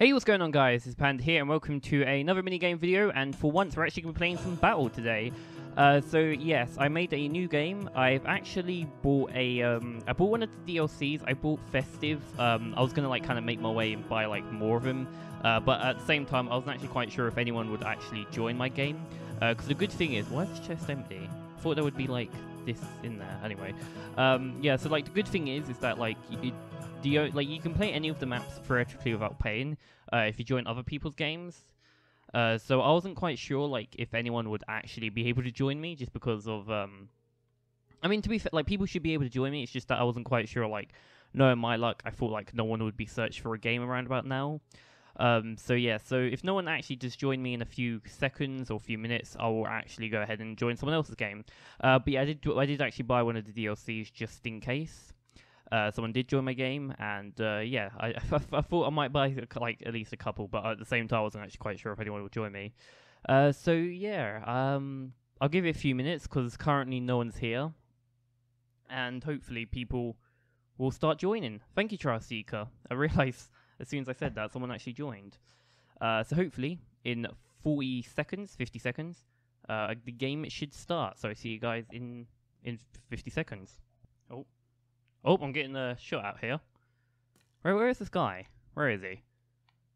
Hey, what's going on guys? It's Panda here and welcome to another minigame video and for once we're actually going to be playing some Battle today. Uh, so yes, I made a new game. I've actually bought a, um, I bought one of the DLCs. I bought Festive. Um, I was going to like kind of make my way and buy like more of them. Uh, but at the same time, I wasn't actually quite sure if anyone would actually join my game. Because uh, the good thing is, why is the chest empty? I thought there would be like this in there. Anyway, um, yeah, so like the good thing is, is that like it, the like you can play any of the maps theoretically without paying uh, if you join other people's games. Uh, so I wasn't quite sure like if anyone would actually be able to join me just because of um. I mean, to be fair, like people should be able to join me. It's just that I wasn't quite sure. Like, knowing my luck, I thought like no one would be searched for a game around about now. Um, so yeah, so if no one actually just join me in a few seconds or a few minutes, I will actually go ahead and join someone else's game. Uh, but yeah, I did I did actually buy one of the DLCs just in case. Uh, someone did join my game, and uh, yeah, I, I, thought I might buy like at least a couple, but at the same time, I wasn't actually quite sure if anyone would join me. Uh, so yeah, um, I'll give it a few minutes because currently no one's here, and hopefully people will start joining. Thank you, Trial Seeker. I realised as soon as I said that someone actually joined. Uh, so hopefully in 40 seconds, 50 seconds, uh, the game should start. So I see you guys in in 50 seconds. Oh. Oh, I'm getting a shot out here. Where, where is this guy? Where is he?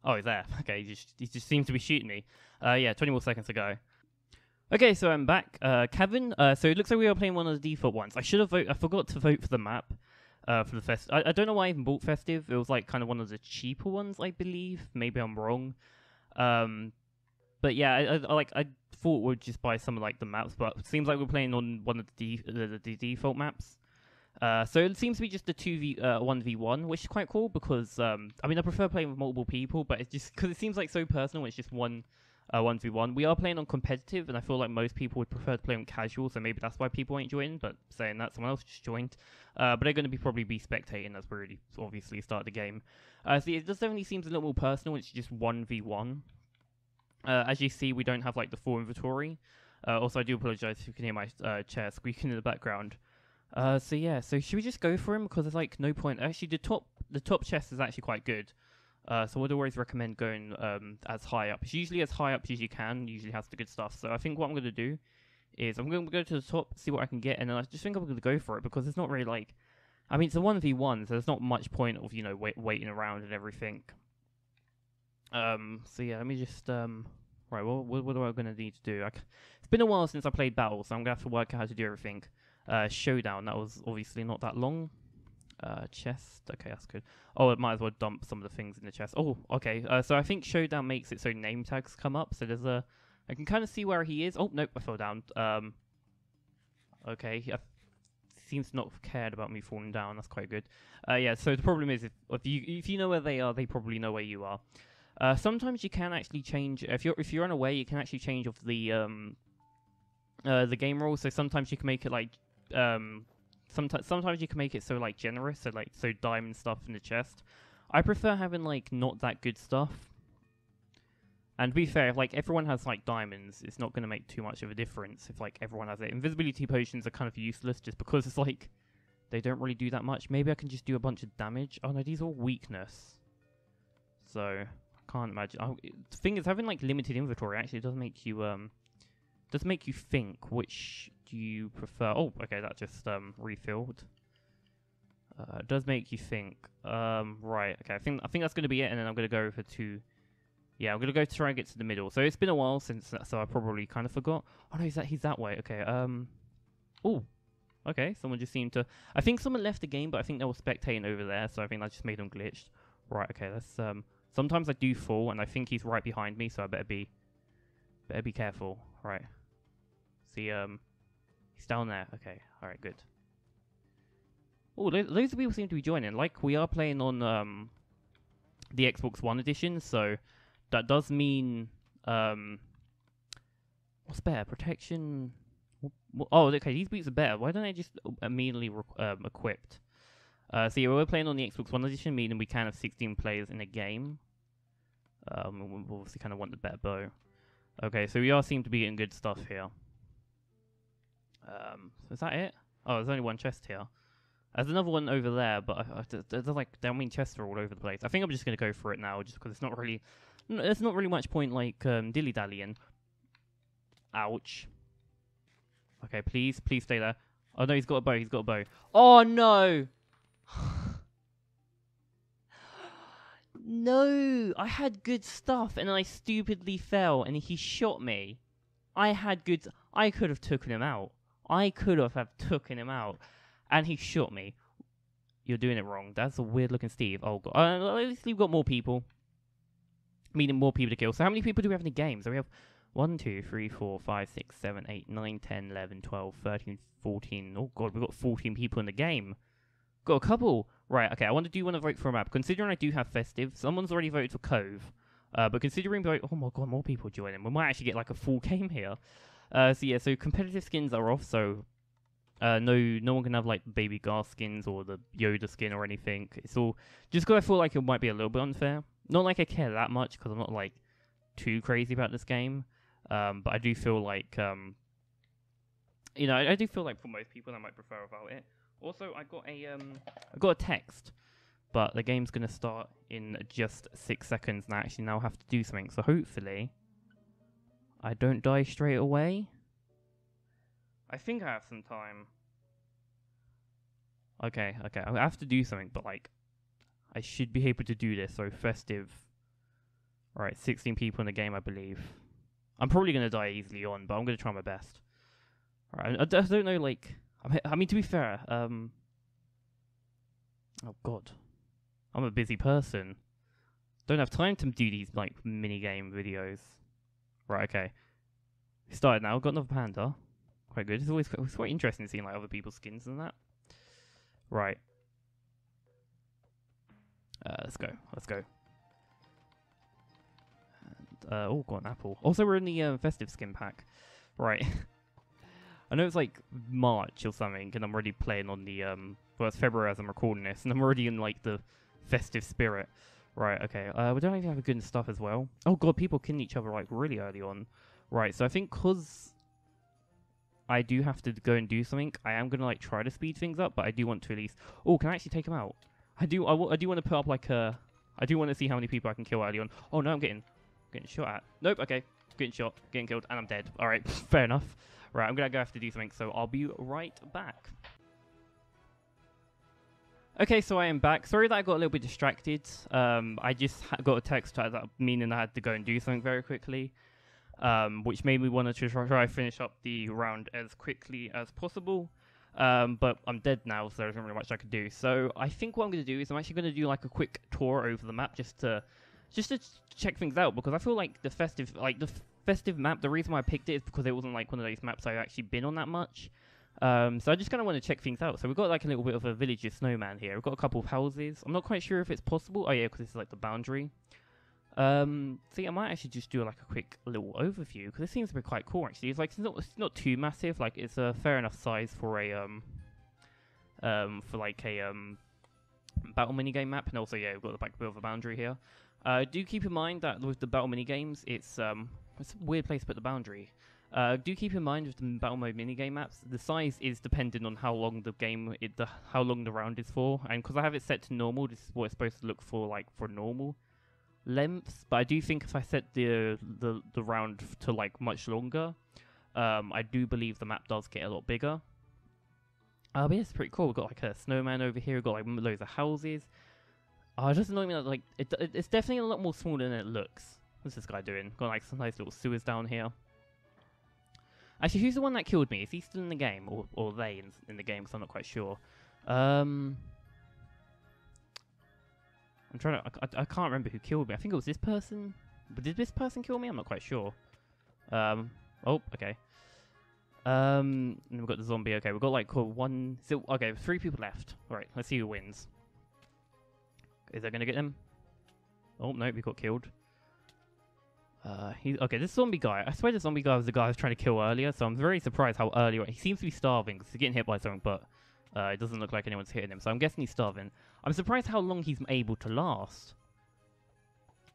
Oh, he's there. Okay, he just, he just seems to be shooting me. Uh, yeah, 20 more seconds to go. Okay, so I'm back. Uh, Kevin, uh, so it looks like we are playing one of the default ones. I should have voted, I forgot to vote for the map, uh, for the fest. I, I don't know why I even bought Festive. It was like kind of one of the cheaper ones, I believe. Maybe I'm wrong. Um, but yeah, I, I, like I thought we'd just buy some of like the maps, but it seems like we're playing on one of the, the, the default maps. Uh, so it seems to be just a two v uh, one v one, which is quite cool because um, I mean I prefer playing with multiple people, but it's just because it seems like so personal. It's just one uh, one v one. We are playing on competitive, and I feel like most people would prefer to play on casual, so maybe that's why people ain't joining. But saying that, someone else just joined. Uh, but they're going to be probably be spectating as we obviously start the game. Uh, so it just definitely seems a little more personal. It's just one v one. Uh, as you see, we don't have like the full inventory. Also, I do apologize if you can hear my chair squeaking in the background. Uh, so yeah, so should we just go for him? Because there's like no point. Actually, the top the top chest is actually quite good. Uh, so I'd always recommend going um, as high up. It's usually as high up as you can. Usually has the good stuff. So I think what I'm going to do is I'm going to go to the top, see what I can get, and then I just think I'm going to go for it because it's not really like. I mean, it's a one v one, so there's not much point of you know wait, waiting around and everything. Um. So yeah, let me just um. Right. Well, what, what am I going to need to do? I c- it's been a while since I played Battle, so I'm going to have to work out how to do everything. Uh, showdown. That was obviously not that long. Uh, chest. Okay, that's good. Oh, it might as well dump some of the things in the chest. Oh, okay. Uh, so I think showdown makes it so name tags come up. So there's a. I can kind of see where he is. Oh nope, I fell down. Um. Okay, he seems to not have cared about me falling down. That's quite good. Uh, yeah. So the problem is if, if you if you know where they are, they probably know where you are. Uh, sometimes you can actually change if you're if you're unaware, you can actually change of the um uh, the game rules. So sometimes you can make it like um sometimes sometimes you can make it so like generous, so like so diamond stuff in the chest. I prefer having like not that good stuff. And to be fair, if like everyone has like diamonds, it's not going to make too much of a difference if like everyone has it. Invisibility potions are kind of useless just because it's like they don't really do that much. Maybe I can just do a bunch of damage. Oh no, these are weakness. So I can't imagine. Oh, the thing is, having like limited inventory actually does make you um does make you think which do you prefer. Oh, okay, that just um, refilled. Uh, it does make you think. Um, right, okay, I think I think that's going to be it, and then I'm going to go over to. Yeah, I'm going to go try and get to the middle. So it's been a while since, so I probably kind of forgot. Oh no, he's that he's that way. Okay. Um. Oh. Okay, someone just seemed to. I think someone left the game, but I think they were spectating over there, so I think that just made them glitched. Right. Okay. Let's. Um. Sometimes I do fall, and I think he's right behind me, so I better be. Better be careful. Right. See, um, he's down there. Okay, all right, good. Oh, loads of people seem to be joining. Like we are playing on um the Xbox One edition, so that does mean um what's better protection. Oh, okay, these boots are better. Why don't they just immediately um, equipped? Uh, so yeah, we're playing on the Xbox One edition, meaning we can have 16 players in a game. Um, we obviously kind of want the better bow. Okay, so we are seem to be getting good stuff here. Um, is that it? Oh, there's only one chest here. There's another one over there, but I, I, there's like I mean chests are all over the place. I think I'm just gonna go for it now, just because it's not really, there's not really much point like um, dilly dallying. Ouch. Okay, please, please stay there. Oh no, he's got a bow. He's got a bow. Oh no. no, I had good stuff and I stupidly fell and he shot me. I had good. I could have taken him out. I could have have taken him out, and he shot me. You're doing it wrong. That's a weird looking Steve. Oh god. Uh, at least we've got more people. Meaning more people to kill. So how many people do we have in the game? So we have 1, 2, 3, 4, 5, 6, 7, 8, 9, 10, 11, 12, 13, 14. Oh god, we've got 14 people in the game. Got a couple. Right, okay, I want to do want to vote for a map. Considering I do have Festive, someone's already voted for Cove. Uh, but considering, like, oh my god, more people joining, we might actually get like a full game here. Uh, so yeah, so competitive skins are off, so uh, no, no one can have like baby Gar skins or the Yoda skin or anything. It's all just because I feel like it might be a little bit unfair. Not like I care that much because I'm not like too crazy about this game. Um, but I do feel like, um, you know, I, I do feel like for most people, I might prefer without it. Also, I got a um, I got a text, but the game's gonna start in just six seconds, and I actually now have to do something. So hopefully, I don't die straight away. I think I have some time. Okay, okay, I have to do something, but like, I should be able to do this. So festive. Right, 16 people in the game, I believe. I'm probably gonna die easily on, but I'm gonna try my best. Right, I, I don't know, like, I mean, to be fair, um, oh god, I'm a busy person. Don't have time to do these like mini game videos. Right, okay. Started now. Got another panda. Quite good. It's always quite, it's quite interesting seeing like other people's skins and that. Right. Uh, let's go. Let's go. And, uh, oh, got an apple. Also, we're in the uh, festive skin pack. Right. I know it's like March or something, and I'm already playing on the um. Well, it's February as I'm recording this, and I'm already in like the festive spirit. Right. Okay. Uh, we don't even have a good stuff as well. Oh god, people killing each other like really early on. Right. So I think because I do have to go and do something, I am gonna like try to speed things up, but I do want to at least. Oh, can I actually take them out? I do. I, I do want to put up like a. I do want to see how many people I can kill early on. Oh no, I'm getting getting shot at. Nope. Okay. Getting shot, getting killed, and I'm dead. All right. Fair enough. Right, I'm gonna go have to do something, so I'll be right back. Okay, so I am back. Sorry that I got a little bit distracted. Um, I just got a text that meaning I had to go and do something very quickly, um, which made me want to try, try finish up the round as quickly as possible. Um, but I'm dead now, so there's not really much I could do. So I think what I'm going to do is I'm actually going to do like a quick tour over the map just to just to check things out because I feel like the festive like the festive map, the reason why I picked it is because it wasn't like one of those maps I've actually been on that much. Um, so I just kind of want to check things out. So we've got like a little bit of a village of snowman here. We've got a couple of houses. I'm not quite sure if it's possible. Oh yeah, because this is like the boundary. Um, see, I might actually just do like a quick little overview because it seems to be quite cool. Actually, it's like it's not it's not too massive. Like it's a fair enough size for a um um for like a um battle mini game map, and also yeah, we've got the back bit of a boundary here. Uh, do keep in mind that with the battle mini games, it's um it's a weird place to put the boundary. Uh, do keep in mind with the battle mode minigame maps, the size is dependent on how long the game, it, the how long the round is for, and because I have it set to normal, this is what it's supposed to look for, like for normal lengths. But I do think if I set the the the round to like much longer, um, I do believe the map does get a lot bigger. Uh, but yeah, it's pretty cool. We've got like a snowman over here. We've got like loads of houses. Oh, it doesn't annoy me that like it, it's definitely a lot more smaller than it looks. What's this guy doing? Got like some nice little sewers down here. Actually, who's the one that killed me? Is he still in the game? Or, or they in, in the game? Because I'm not quite sure. Um, I'm trying to... I, I, can't remember who killed me. I think it was this person. But did this person kill me? I'm not quite sure. Um, oh, okay. Um, and we've got the zombie. Okay, we've got like one... So, okay, three people left. Alright, let's see who wins. Is that going to get him? Oh, no, we got killed. Uh, he, okay, this zombie guy. I swear the zombie guy was the guy I was trying to kill earlier, so I'm very surprised how early... He seems to be starving, because he's getting hit by something, but uh, it doesn't look like anyone's hitting him, so I'm guessing he's starving. I'm surprised how long he's able to last.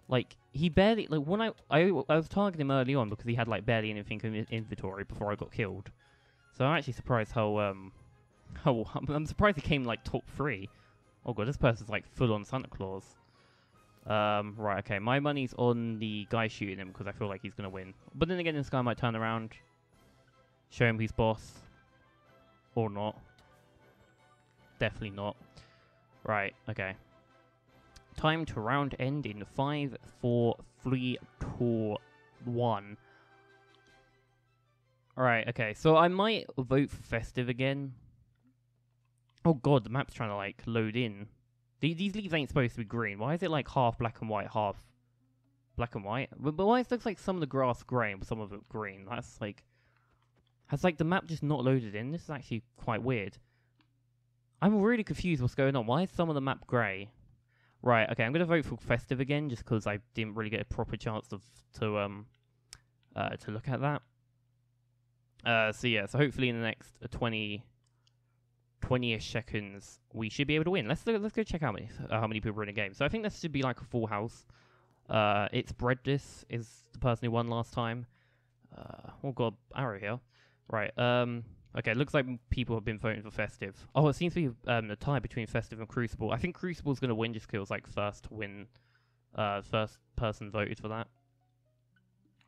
Like, he barely... Like, when I... I, I was targeting him early on because he had, like, barely anything in his inventory before I got killed. So I'm actually surprised how, um... I'm, I'm surprised he came like top three. Oh god, this person's like full on Santa Claus. Um, right, okay, my money's on the guy shooting him because I feel like he's gonna win. But then again, this guy might turn around, show him he's boss, or not. Definitely not. Right, okay. Time to round end in five, four, three, two, one. Alright, okay, so I might vote for Festive again. Oh god, the map's trying to like load in. These, leaves ain't supposed to be green. Why is it like half black and white, half black and white? But, but why it looks like some of the grass grey and some of it green? That's like... Has like the map just not loaded in? This is actually quite weird. I'm really confused what's going on. Why is some of the map grey? Right, okay, I'm going to vote for Festive again just because I didn't really get a proper chance to, to, um, uh, to look at that. Uh, so yeah, so hopefully in the next uh, 20, 20-ish seconds, we should be able to win. Let's let's go check how many, uh, how many people are in the game. So I think this should be like a full house. Uh, it's Breadless is the person who won last time. Uh, oh god, arrow here. Right. Um. Okay. Looks like people have been voting for Festive. Oh, it seems to be um a tie between Festive and Crucible. I think Crucible's going to win just because like first win. Uh, first person voted for that.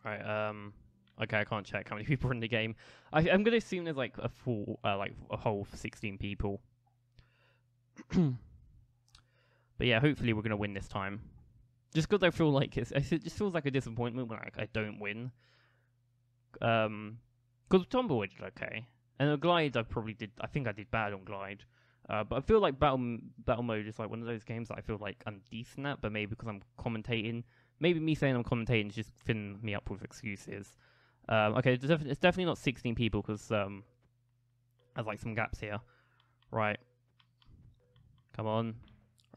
Right. Um. Okay, I can't check how many people are in the game. I, am going to assume there's like a full, uh, like a whole 16 people. but yeah, hopefully we're going to win this time. Just because I feel like it's, it just feels like a disappointment when I, I don't win. Um, because Tumbleweed did okay, and the glide I probably did. I think I did bad on glide. Uh, but I feel like battle battle mode is like one of those games that I feel like I'm decent at, but maybe because I'm commentating, maybe me saying I'm commentating is just filling me up with excuses. Um, okay, it's, def- it's definitely not 16 people because um, there's like some gaps here. Right. Come on. Right,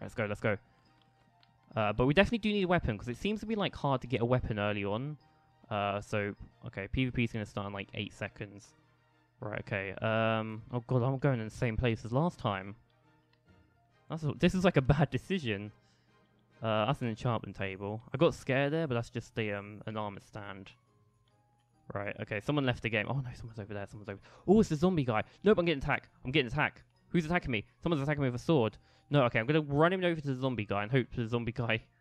let's go, let's go. Uh, but we definitely do need a weapon because it seems to be like hard to get a weapon early on. Uh, so, okay, PvP is going to start in like 8 seconds. Right, okay. Um, oh god, I'm going in the same place as last time. That's a, this is like a bad decision. Uh, that's an enchantment table. I got scared there, but that's just the um, an armor stand. Right, okay, someone left the game. Oh no, someone's over there, someone's over Oh, it's the zombie guy. Nope, I'm getting attacked. I'm getting attacked. Who's attacking me? Someone's attacking me with a sword. No, okay, I'm gonna run him over to the zombie guy and hope the zombie guy...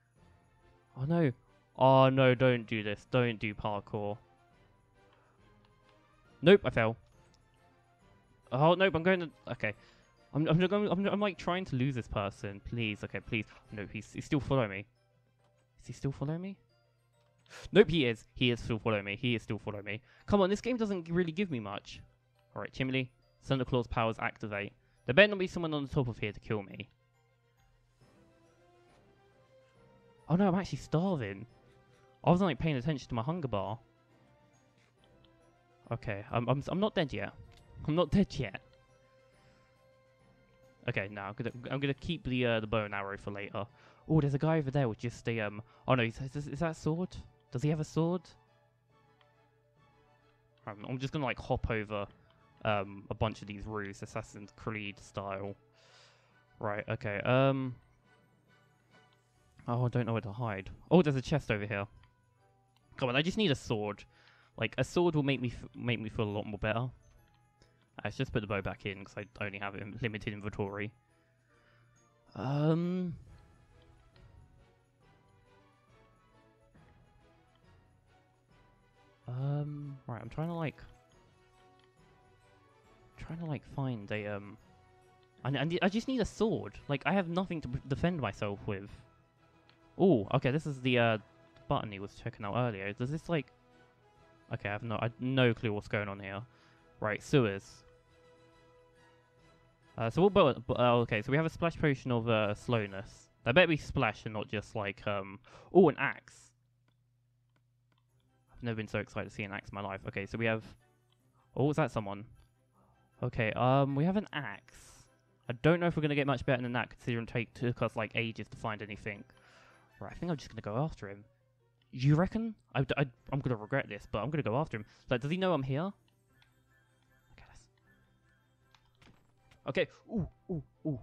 Oh no. Oh no, don't do this. Don't do parkour. Nope, I fell. Oh, nope, I'm going to... Okay. I'm, I'm, I'm, I'm, I'm like trying to lose this person. Please, okay, please. No, he's, he's still following me. Is he still following me? Nope, he is. He is still following me. He is still following me. Come on, this game doesn't really give me much. Alright, Chimley. Santa Claus powers activate. There better not be someone on the top of here to kill me. Oh no, I'm actually starving. I wasn't like paying attention to my hunger bar. Okay, I'm, I'm, I'm not dead yet. I'm not dead yet. Okay, now I'm gonna I'm gonna keep the uh, the bow and arrow for later. Oh, there's a guy over there with just a um. Oh no, is, is, is that sword? Does he have a sword? I'm, I'm just gonna like hop over um, a bunch of these roofs, Assassin's Creed style. Right, okay. Um. Oh, I don't know where to hide. Oh, there's a chest over here. Come on, I just need a sword. Like a sword will make me make me feel a lot more better. Let's just put the bow back in because I only have it in limited inventory. Um. Um, right, I'm trying to like, trying to like find a um, I, I just need a sword. Like I have nothing to defend myself with. Oh, okay, this is the uh button he was checking out earlier. Does this like? Okay, I have no, I no clue what's going on here. Right, sewers. Uh, so what? But, uh, okay, so we have a splash potion of uh, slowness. That better be splash and not just like um. Oh, an axe never been so excited to see an axe in my life. Okay, so we have... Oh, was that someone? Okay, um, we have an axe. I don't know if we're going to get much better than that, considering it took us, like, ages to find anything. Right, I think I'm just going to go after him. You reckon? I, I, I'm going to regret this, but I'm going to go after him. Like, does he know I'm here? Okay, let's... Okay, ooh, ooh, ooh.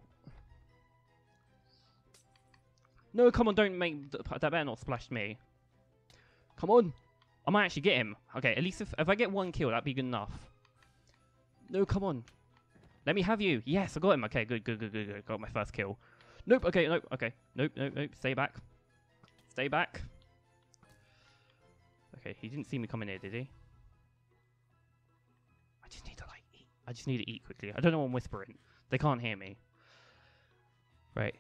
No, come on, don't make... That better not splash me. Come on! I might actually get him. Okay, at least if, if I get one kill, that'd be good enough. No, come on. Let me have you. Yes, I got him. Okay, good, good, good, good, good. Got my first kill. Nope. Okay. Nope. Okay. Nope. Nope. Nope. Stay back. Stay back. Okay, he didn't see me coming here, did he? I just need to like eat. I just need to eat quickly. I don't know I'm whispering. They can't hear me. Right.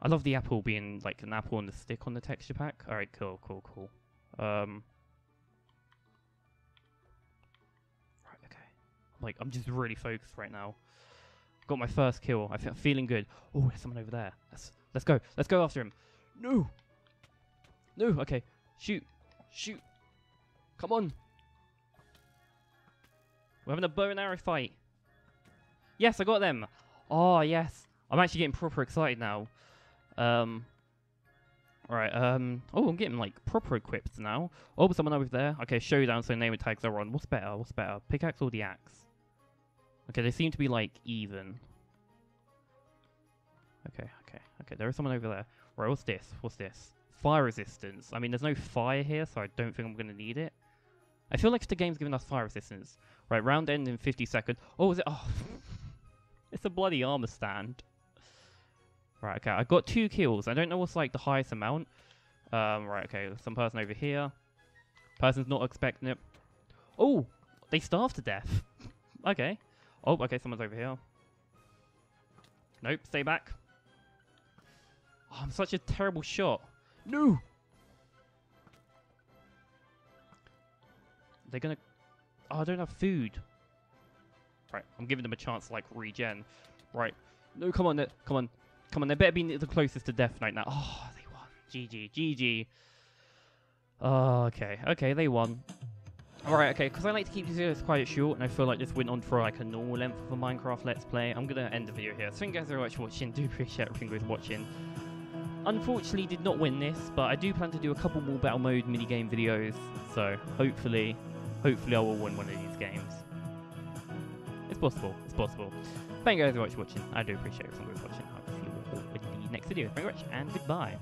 I love the apple being like an apple on the stick on the texture pack. Alright, cool, cool, cool. Um Like I'm just really focused right now. Got my first kill. I feel feeling good. Oh, there's someone over there. Let's let's go. Let's go after him. No. No, okay. Shoot. Shoot. Come on. We're having a bow and arrow fight. Yes, I got them. Oh, yes. I'm actually getting proper excited now. Um, Alright, um, oh, I'm getting, like, proper equipped now. Oh, someone over there. Okay, showdown, so name tags are on. What's better? What's better? Pickaxe or the axe? Okay, they seem to be, like, even. Okay, okay, okay, there is someone over there. Right, what's this? What's this? Fire resistance. I mean, there's no fire here, so I don't think I'm going to need it. I feel like the game's giving us fire resistance. Right, round end in 50 seconds. Oh, is it? Oh, it's a bloody armor stand. Right, okay, I got two kills. I don't know what's like the highest amount. Um, right, okay, some person over here. Person's not expecting it. Oh, they starved to death. okay. Oh, okay, someone's over here. Nope, stay back. Oh, I'm such a terrible shot. No! They're gonna... Oh, I don't have food. Right, I'm giving them a chance to, like, regen. Right. No, come on, come on. Come on, they better be the closest to Death Knight now. Oh, they won. GG, GG. Oh, okay. Okay, they won. Alright, okay, because I like to keep these videos quite short, and I feel like this went on for like a normal length of a Minecraft Let's Play, I'm going to end the video here. So thank you guys very much for watching, do appreciate everything you watching. Unfortunately, did not win this, but I do plan to do a couple more Battle Mode minigame videos, so hopefully, hopefully I will win one of these games. It's possible, it's possible. Thank you guys very much for watching, I do appreciate everything guys watching. I'll see you all in the next video. Thank you very much, and goodbye.